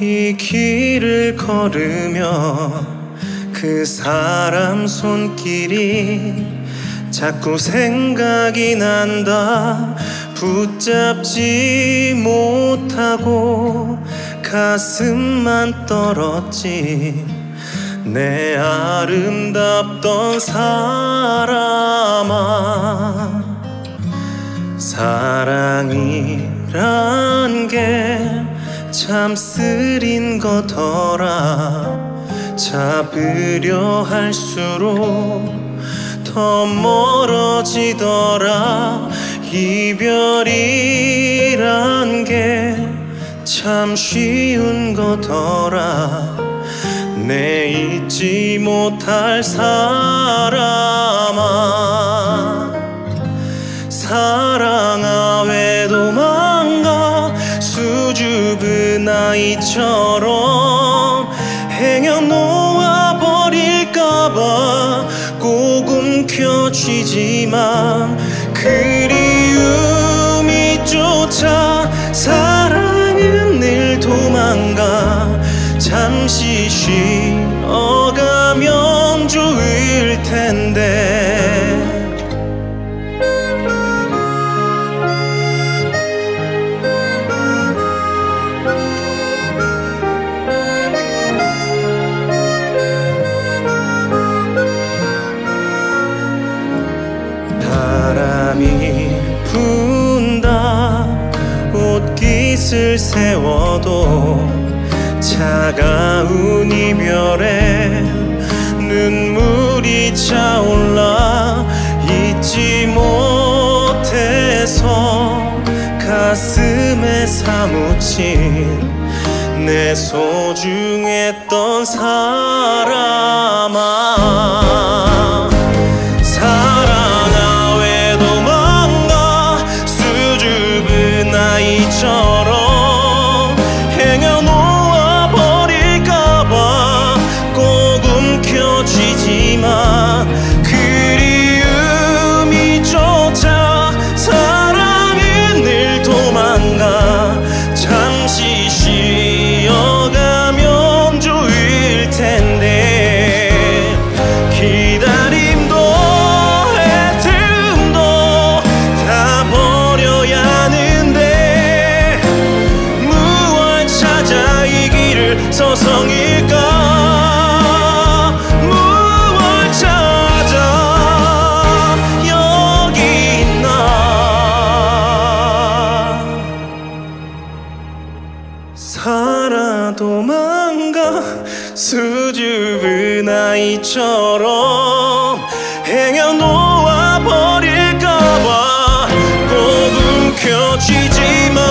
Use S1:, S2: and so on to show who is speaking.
S1: 이 길을 걸으며 그 사람 손길이 자꾸 생각이 난다. 붙잡지 못하고 가슴만 떨었지. 내 아름답던 사람아 사랑이란 게 참 쓰린 거더라. 잡으려 할수록 더 멀어지더라. 이별이란 게 참 쉬운 거더라. 내 잊지 못할 사람아. 사랑아 왜 도망가 수줍은 아이처럼 행여 놓아버릴까봐 꼭 움켜쥐지만 그 깃을 세워도 차가운 이별에 눈물이 차올라 잊지 못해서 가슴에 사무친 내 소중했던 사람 꼭 움켜쥐지만 그리움이 쫓아 사랑은 늘 도망가. 잠시 쉬어가면 좋을 텐데 기다림도 애틈도 다 버려야 하는데 무얼 찾아 이 길을 서성일 도망가 수줍은 아이처럼 행여 놓아버릴까봐 꼭 움켜쥐지만